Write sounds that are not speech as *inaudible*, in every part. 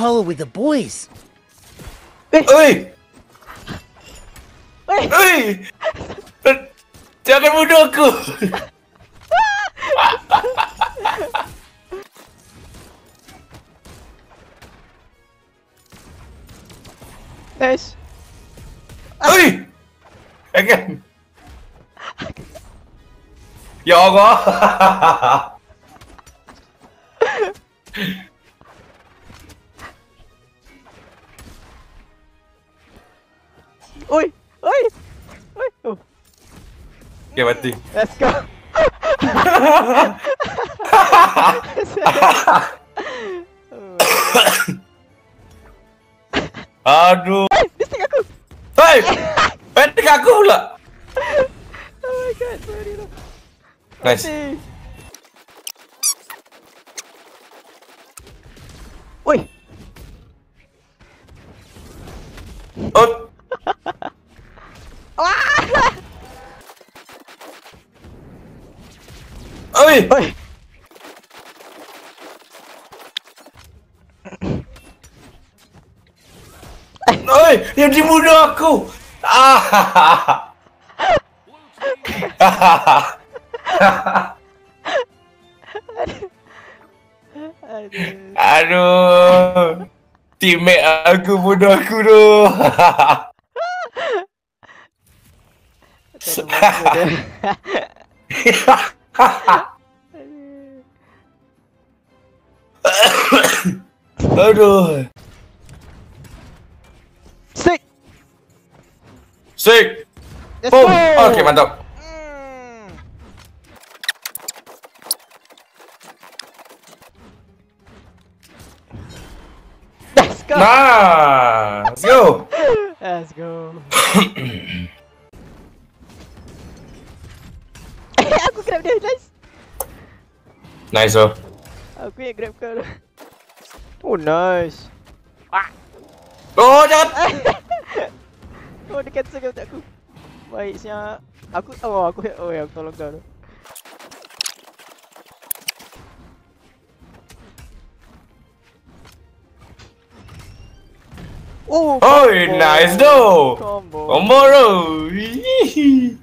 hole with the boys. Oi! Oi! Oi! Jangan bunuh aku! Nice. Oi! Jangan! Ya Allah! *laughs* Oi! Oi! Oi! Oh, Okay, mati. let's go. *coughs* Aduh! Hey, dia aku. Hei! Pendek aku pula! Oh my god, sorry lah. Nice. Oi! Oi! Oi! Dia dibunuh aku! Ah! Aduh. Aduh! Teammate aku bunuh aku tu! Tak ada masa Aduh! Stick! Sick! Let's Boom! go! Okay, mantap. Let's go! Nah! *laughs* Let's go! Let's *coughs* go. *laughs* aku grab dia, nice. Nice oh. Aku yang grab kau. Oh, nice. Oh, jangan! *laughs* Oh, dia cancel kau aku. Baik, siap. Aku, oh, aku, oh, ya, aku tolong kau tu. Oh, Oh, combo. nice though! Combo. Tomorrow! *laughs*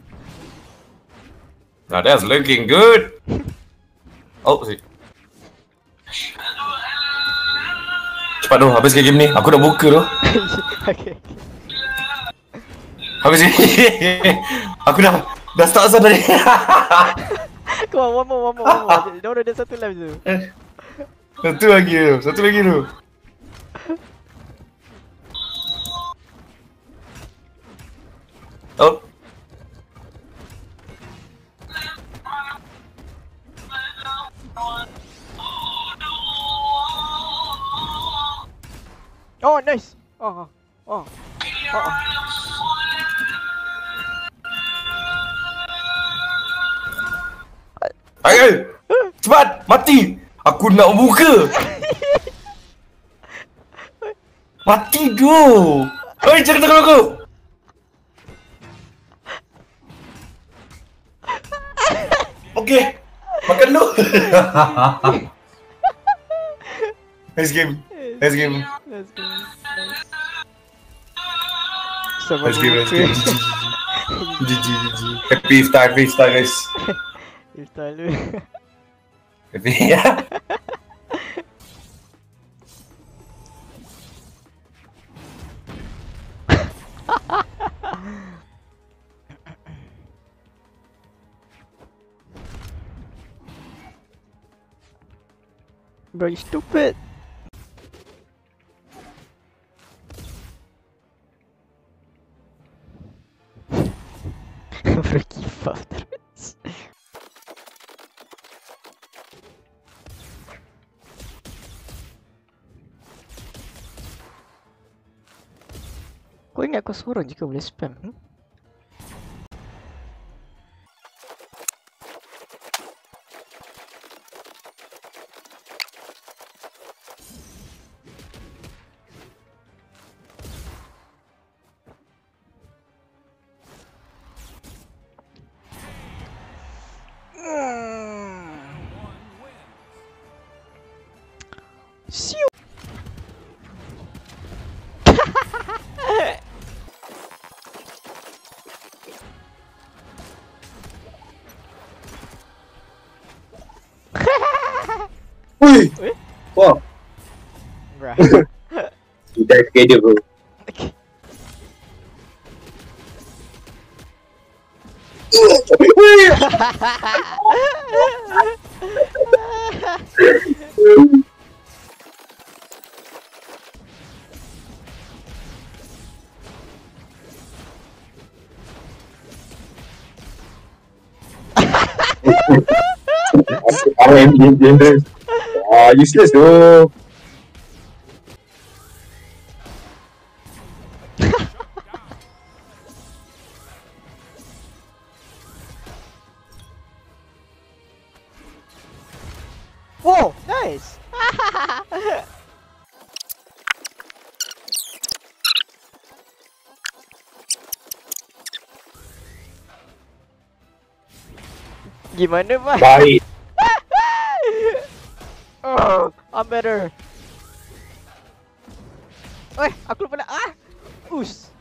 Now that's looking good! *laughs* Oh, si. Cepat tu, habis game ni. Aku dah buka tu. *laughs* okay. Habis ni. *laughs* Aku dah dah start asal tadi. *laughs* Come on, one more, one more, one more. Dia orang ada satu live tu. satu lagi tu, satu lagi tu. Oh, nak buka. Mati tu. Oi, jangan tekan aku. Okey. Makan dulu. *laughs* nice game. Nice game. Let's game. GG, *laughs* GG. Happy iftar, happy iftar guys. *laughs* Iftar lu. Happy ya. Bro, you stupid. *laughs* Up terus. Kau ingat kau seorang jika boleh spam? Hmm? Bruh. We die together bro. Okay. Apa yang dia dia Ah, useless *laughs* tu. Whoa, nice. *laughs* Gimana Mas? Baik. Better. Oi, aku lupa nak ah. Us.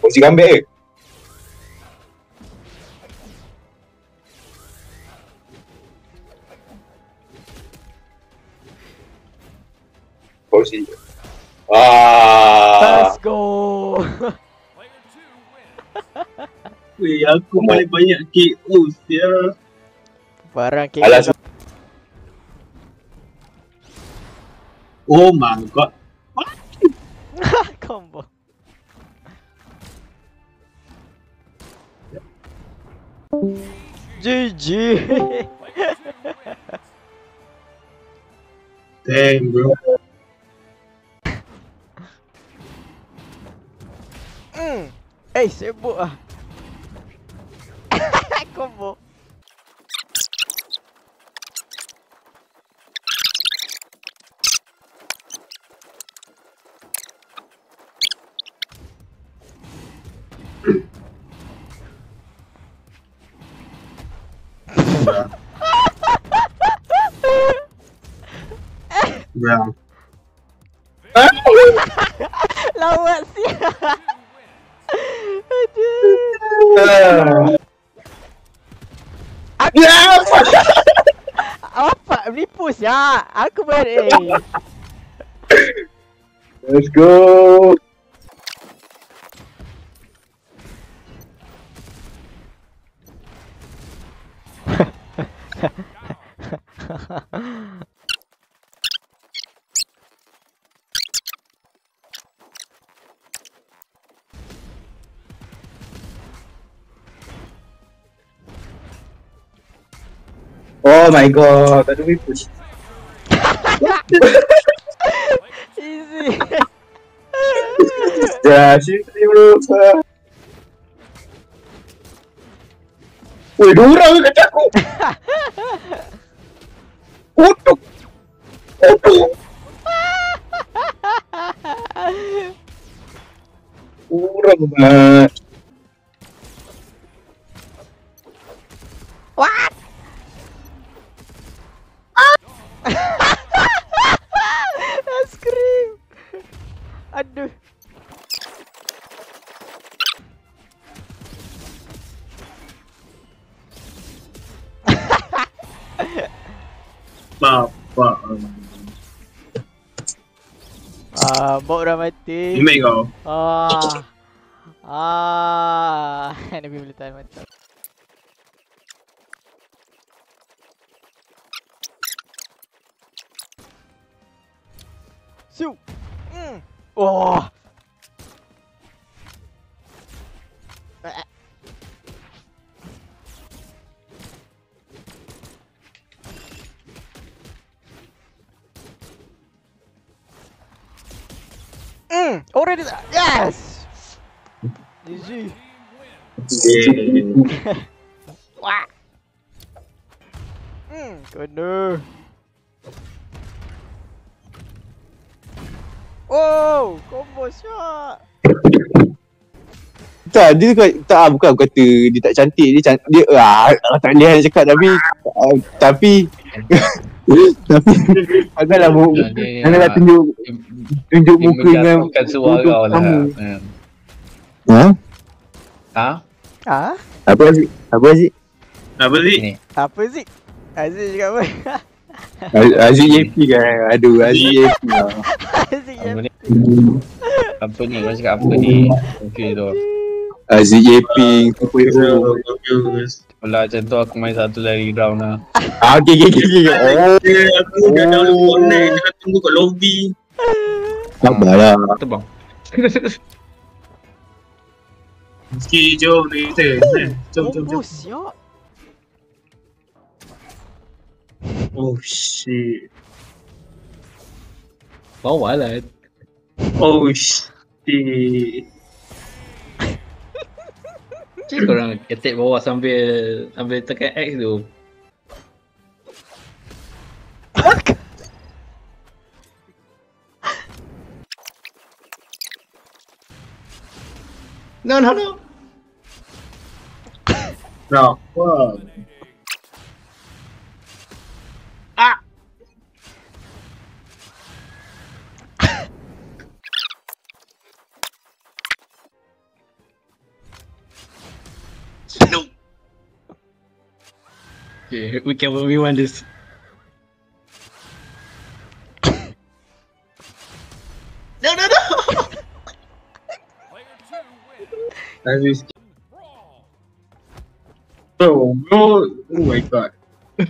Posisi comeback ke? Posisi. Ah. Let's go. *laughs* Weh, aku paling banyak KO sia. Barang. Alas Oh my god. combo. GG. Damn bro. Hmm. Eh, sibuk ah. combo. *laughs* Bro. Lawak sial. Aduh. Ya. Apa? Menipu sial. Aku balik. Let's go. Oh my god, ada way push. Easy. Seriously bro. Weh, dua orang ke kat aku? Kutuk. Kutuk. *laughs* Kurang banget. Mati. Image kau. Ah. Ah, *laughs* enemy boleh tahan mantap. Su. Hmm. Oh. Hmm, kena. Oh, combo shot. Tak, dia tak, tak ah, bukan aku kata dia tak cantik, dia cantik, dia ah, ah, tak boleh nak cakap tapi ah, tapi tapi janganlah mu, janganlah tunjuk tunjuk Dia muka dengan menjatuhkan suara kau lah. Hmm. Ha? Ha? Ah, Apa sih? Apa sih? Apa sih? Ni. apa sih? Aziz cakap apa? Aziz YP kan Aduh Aziz YP lah Aziz Apa ni? Apa ni? Kau cakap apa ni? Okay tu. Aziz Superhero Bagus. Kalau macam tu aku main satu lagi round lah. Ah okay okay okay okay. Oh aku dah download Fortnite, jangan tunggu kat lobby. Sabarlah Terbang. *laughs* Sikit jom later. Eh, Jom, jom, jom. Oh, siap. Oh shit. Bawah lah. Oh shit. Macam korang attack bawah sambil sambil tekan X tu. No, no, no. Nah, wah. Ah. No. Okay, we can we want this. Aziz. Bro, bro. Oh my god. *laughs*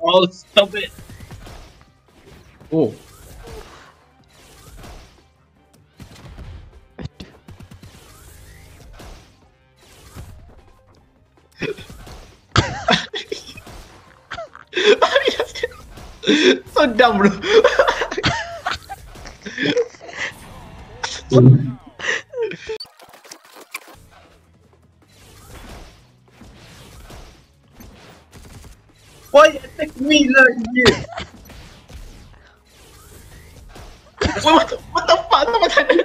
oh, stop it. Oh. So dumb, bro. Why you attack me like this? what, the, what the fuck? Apa tadi?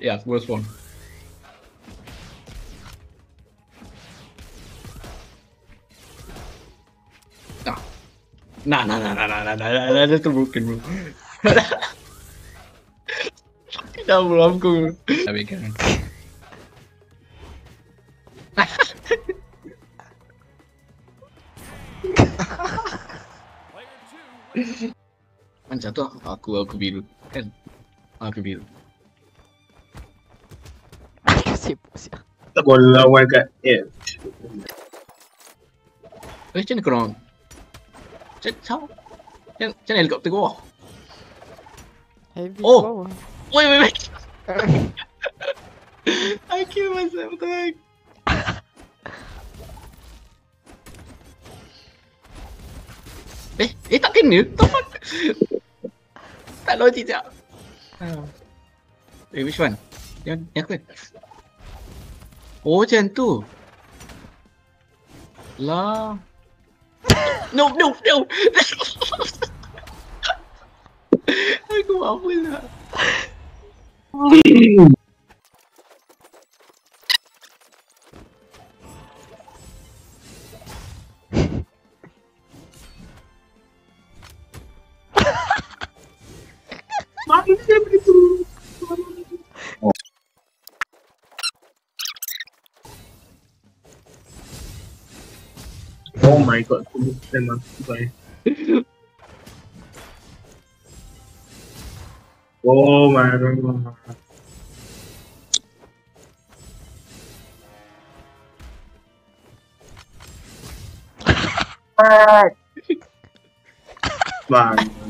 yeah, worst one. Nah, nah, nah, nah, nah, nah, nah, nah, nah, that's broken, bro. Dah bro, I'm cool. Tapi kan. *laughs* Macam tu aku aku biru kan. Aku biru. Boleh lawan kat F. Eh, macam mana korang? Macam macam macam mana helikopter ke bawah? Heavy Oh. bawah. Wait, wait, wait. *laughs* I kill myself, what the heck? Eh, eh tak kena? What the fuck? tak logik tak? Eh, which one? Yang, yang apa? Oh, macam tu. Lah. *laughs* no, no, no. *laughs* Ay, guapo na. *laughs* Oh my god, aku memang bye. Oh my god. *laughs* Bang.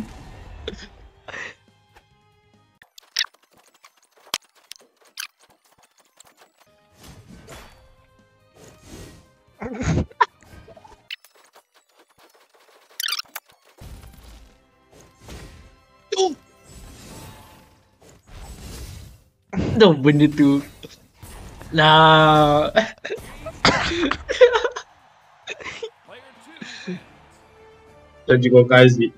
random benda tu. Lah. jadi juga Kazi.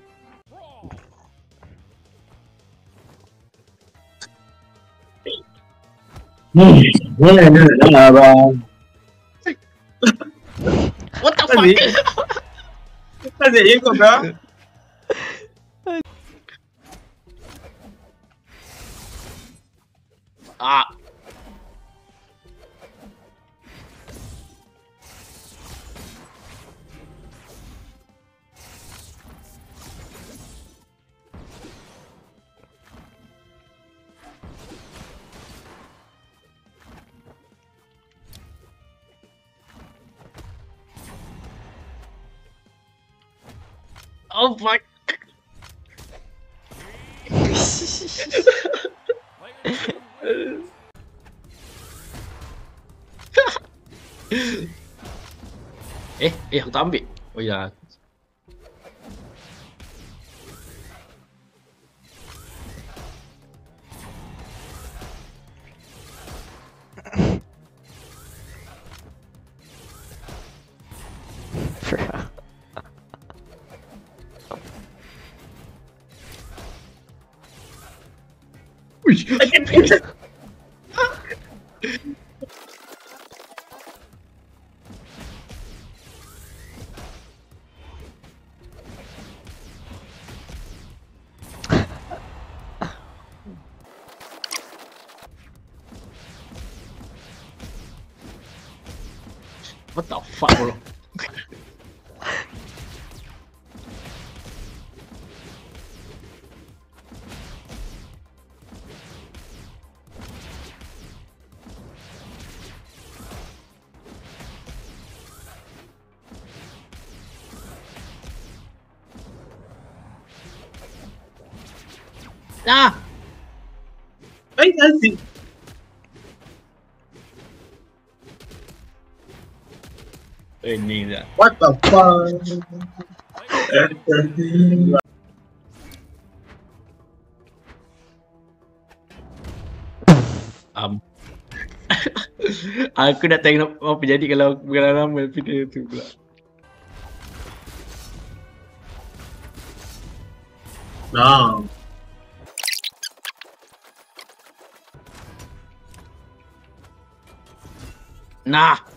Hmm, What the fuck? Kau? Ah. eh, eh aku tak ambil. Oh ya. 我倒发了。Ni dah. What the fuck? Um. *laughs* aku nak tengok apa jadi kalau bukan lama video tu pula. nah. Nah.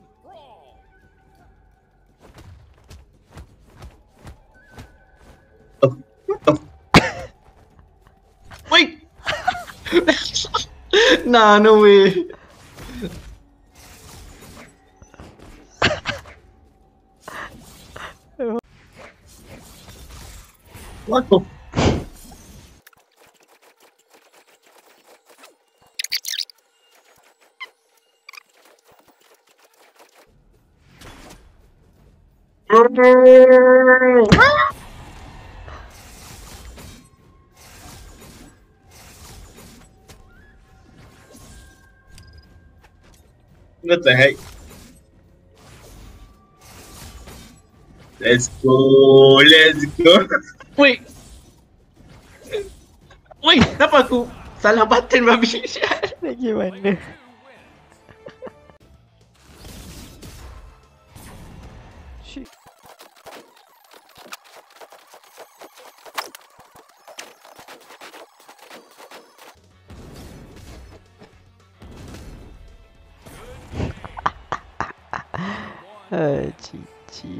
nah, no way. What the? *laughs* What the heck? Let's go, let's go. Wait. Wait, kenapa aku salah button babi? *laughs* Lagi mana? Ah, cici.